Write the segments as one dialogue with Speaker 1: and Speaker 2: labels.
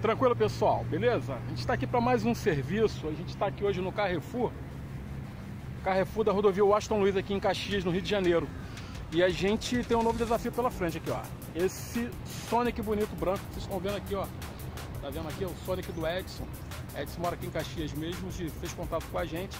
Speaker 1: Tranquilo, pessoal? Beleza? A gente está aqui para mais um serviço. A gente está aqui hoje no Carrefour. Carrefour da rodovia Washington Luiz aqui em Caxias, no Rio de Janeiro. E a gente tem um novo desafio pela frente aqui, ó. Esse Sonic bonito branco que vocês estão vendo aqui, ó. Tá vendo aqui? É o Sonic do Edson. Edson mora aqui em Caxias mesmo, fez contato com a gente.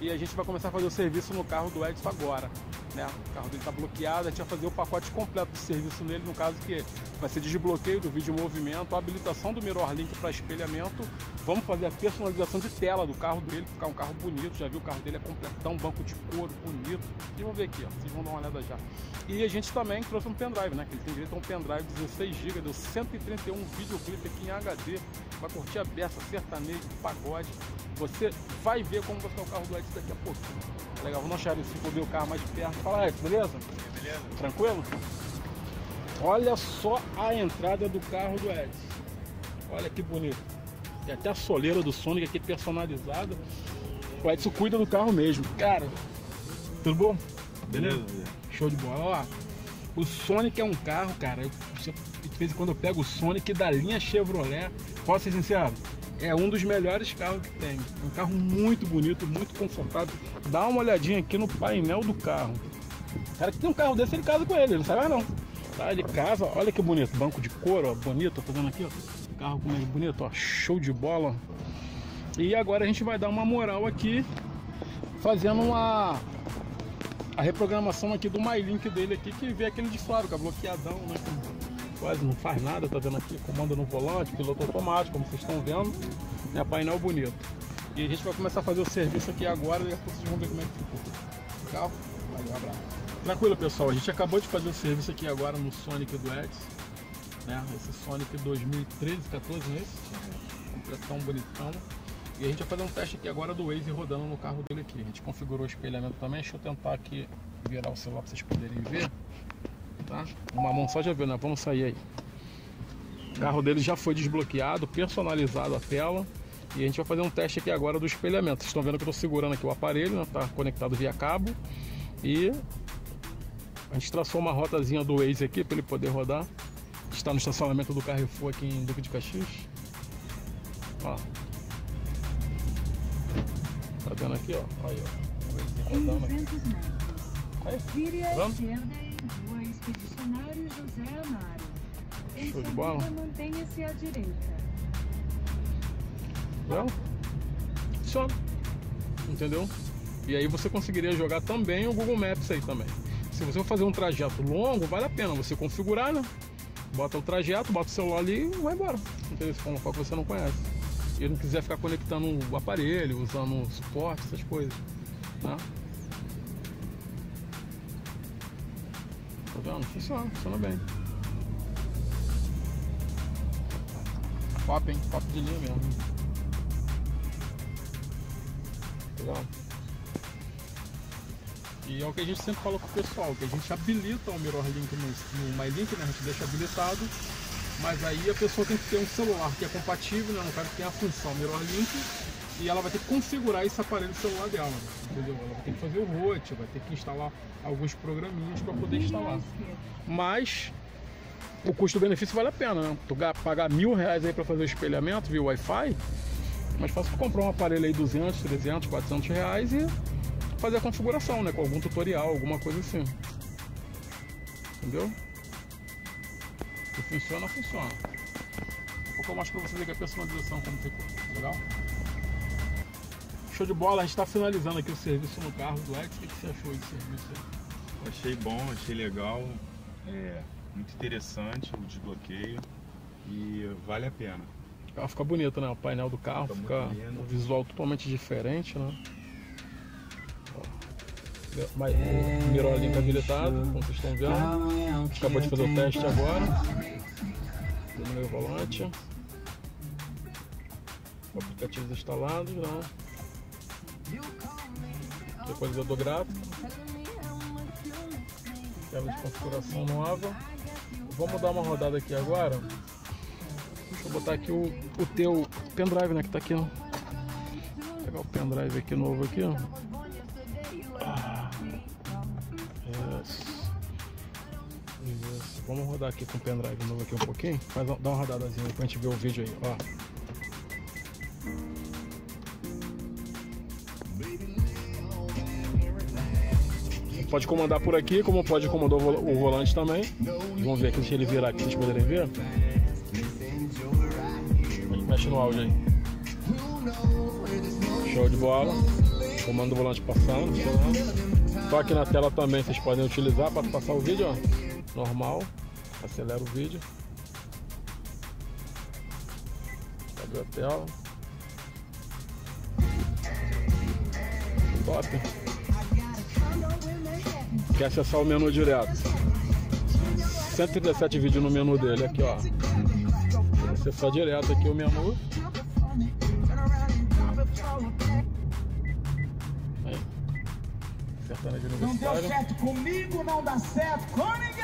Speaker 1: E a gente vai começar a fazer o serviço no carro do Edson agora. Né? O carro dele está bloqueado, a gente vai fazer o pacote completo de serviço nele, no caso que vai ser desbloqueio do vídeo movimento, habilitação do Mirror Link para espelhamento, vamos fazer a personalização de tela do carro dele, ficar um carro bonito, já viu o carro dele é completão, banco de couro, bonito. Vocês vão ver aqui, ó, vocês vão dar uma olhada já. E a gente também trouxe um pendrive, né? Que ele tem direito a um pendrive 16 GB, deu 131 videoclipe aqui em HD, vai curtir a beça, sertanejo, pagode. Você vai ver como vai o carro do Edson daqui a pouco. Legal, vou deixar ele se ver o carro mais perto. Fala aí, beleza? Beleza. Tranquilo? Olha só a entrada do carro do Edson. Olha que bonito. Tem até a soleira do Sonic aqui personalizada. O Edson cuida do carro mesmo. Cara, tudo bom? Beleza? Beleza. Show de bola. Ó, o Sonic é um carro, cara. Eu, de vez em quando eu pego o Sonic da linha Chevrolet. Posso ser sincero? é um dos melhores carros que tem. Um carro muito bonito, muito confortável. Dá uma olhadinha aqui no painel do carro. O cara que tem um carro desse, ele casa com ele, ele não sabe não. Tá, ele casa, olha que bonito, banco de couro, ó, bonito, tô vendo aqui, ó. Carro como é bonito, ó, show de bola. E agora a gente vai dar uma moral aqui, fazendo uma a reprogramação aqui do MyLink dele aqui, que vê aquele de fora, que é bloqueadão, né? quase não faz nada, tá vendo aqui, comando no volante, piloto automático, como vocês estão vendo, né, painel bonito. E a gente vai começar a fazer o serviço aqui agora e depois vocês vão ver como é que ficou. Legal? Valeu, abraço. Tranquilo pessoal, a gente acabou de fazer o serviço aqui agora no Sonic do X, né, esse Sonic 2013, 14 esse, completão bonitão. E a gente vai fazer um teste aqui agora do Waze rodando no carro dele aqui. A gente configurou o espelhamento também, deixa eu tentar aqui virar o celular para vocês poderem ver tá? Uma mão só já viu, né? Vamos sair aí. O carro dele já foi desbloqueado, personalizado a tela. E a gente vai fazer um teste aqui agora do espelhamento. Vocês estão vendo que eu estou segurando aqui o aparelho, né? Tá conectado via cabo. E a gente traçou uma rotazinha do Waze aqui para ele poder rodar. Está no estacionamento do Carrefour aqui em Duque de Caxias. Ó. Tá vendo aqui, ó? Aí, ó. Aí, Expedicionário José Amaro. Em Show de bola. mantenha-se à direita. Funciona. Entendeu? E aí você conseguiria jogar também o Google Maps aí também. Se você for fazer um trajeto longo, vale a pena você configurar, né? Bota o trajeto, bota o celular ali e vai embora. Um local que você não conhece. E não quiser ficar conectando o aparelho, usando suporte, essas coisas. Né? Tá vendo? Funciona, funciona bem. Pop, hein? Pop de linha mesmo. Legal. E é o que a gente sempre fala pro pessoal, que a gente habilita o Mirror Link no, no MyLink, né? A gente deixa habilitado, mas aí a pessoa tem que ter um celular que é compatível, né? No caso que tem a função Mirror Link, e ela vai ter que configurar esse aparelho celular dela, entendeu? Ela vai ter que fazer o root, vai ter que instalar alguns programinhas para poder instalar. Mas o custo-benefício vale a pena, né? Tu pagar mil reais aí para fazer o espelhamento via Wi-Fi, mas fácil comprar um aparelho aí 200, 300, 400 reais e fazer a configuração, né? Com algum tutorial, alguma coisa assim. Entendeu? Se funciona, funciona. Um pouco mais para vocês aqui a personalização como ficou. Legal? Show de bola, a gente está finalizando aqui o serviço no carro do X. O que, você achou desse serviço aí?
Speaker 2: Achei bom, achei legal, é muito interessante o desbloqueio e vale a pena.
Speaker 1: O carro fica bonito, né? O painel do carro fica, fica um visual totalmente diferente, né? Mas o mirror link habilitado, como vocês estão vendo. Acabou de fazer o teste agora. Diminuiu o volante. Aplicativos instalados, né? Equalizador gráfico. Tela de configuração nova. Vamos dar uma rodada aqui agora. Deixa eu botar aqui o, o teu pendrive, né? Que tá aqui, ó. Vou pegar o pendrive aqui novo aqui, ó. Vamos rodar aqui com o pendrive novo aqui um pouquinho. Faz, dá uma rodadazinha pra gente ver o vídeo aí, ó. Pode comandar por aqui, como pode comandar o volante também. Vamos ver aqui, deixa ele virar aqui, vocês poderem ver. Mexe no áudio aí. Show de bola. Comando do volante passando, Só aqui na tela também vocês podem utilizar para passar o vídeo, ó. Normal. Acelera o vídeo. Abre a tela. Top. Quer acessar o menu direto. 137 vídeos no menu dele, aqui ó. Acessar direto aqui o menu. Aí. Acertando de
Speaker 3: Não deu certo comigo, não dá certo com ninguém.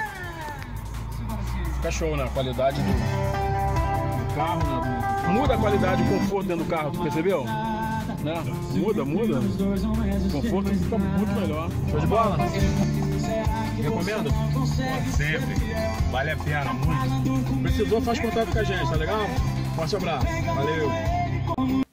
Speaker 1: Fica show, né? A qualidade do, do carro, né? Muda a qualidade e conforto dentro do carro, tu percebeu? Né? Muda, muda. O conforto fica muito melhor. Show de bola? Recomendo?
Speaker 2: Sempre. Vale a pena, muito.
Speaker 1: Precisou, faz contato com a gente, tá legal? Forte abraço. Valeu.